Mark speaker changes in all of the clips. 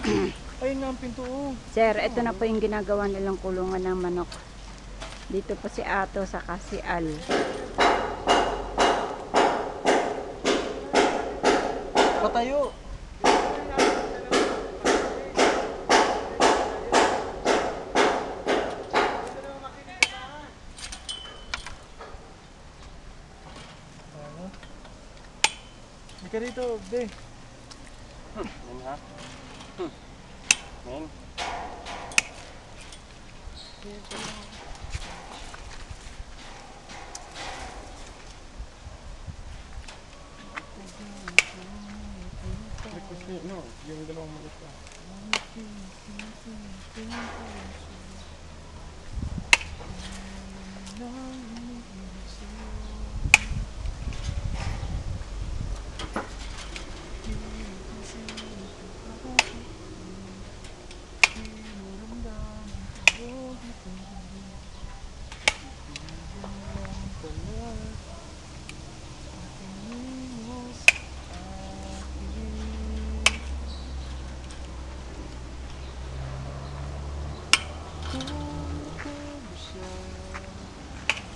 Speaker 1: Ayun
Speaker 2: nga ang pinto. oh.
Speaker 1: Sir, ito na po yung ginagawa nilang kulungan ng manok. Dito po si Ato sa si Al.
Speaker 2: Patayo. Hindi ka dito, เน
Speaker 3: ้นครับเน้นเด็กคนนี้นู่นยืนจะลงมาด็กว่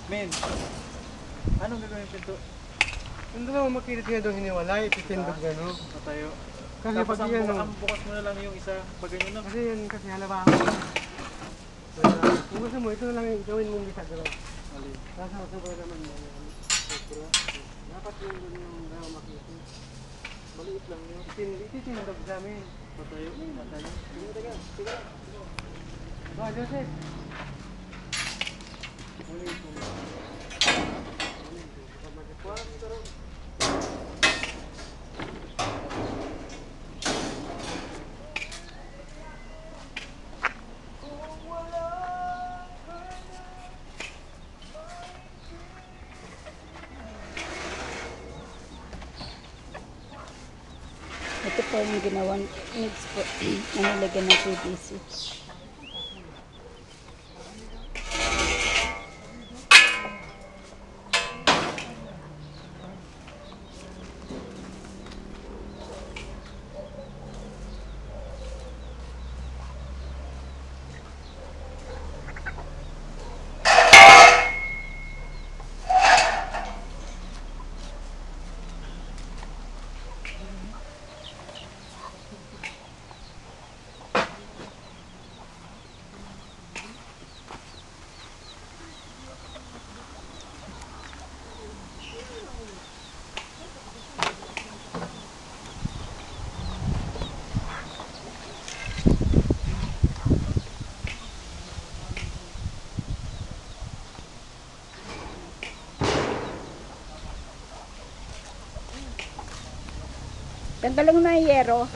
Speaker 2: Men, anong gagawin yung pinto?
Speaker 4: Yung dalawa makilit nga daw hiniwalay, titindog gano.
Speaker 2: Patayo.
Speaker 4: Kasi Tapos pag ang, yan, bu- no, ang
Speaker 2: bukas mo na lang yung isa. Pag ganyan na.
Speaker 4: kasi yan kasi halabahan mo. Kung gusto mo, ito na lang yung gawin mong bisa dalawa.
Speaker 2: Mali.
Speaker 4: Nasa sa ba naman mo. Dapat yung doon yung dalawa makilit.
Speaker 2: Maliit lang yun.
Speaker 4: Tin- Ititindog sa amin.
Speaker 2: Patayo. Patayo. Sige, teka. Sige.
Speaker 4: Ba, Joseph. Muli
Speaker 2: ito.
Speaker 1: Ito po yung ginawang mix po na nilagyan ng PVC. Tanggalin mo na yero.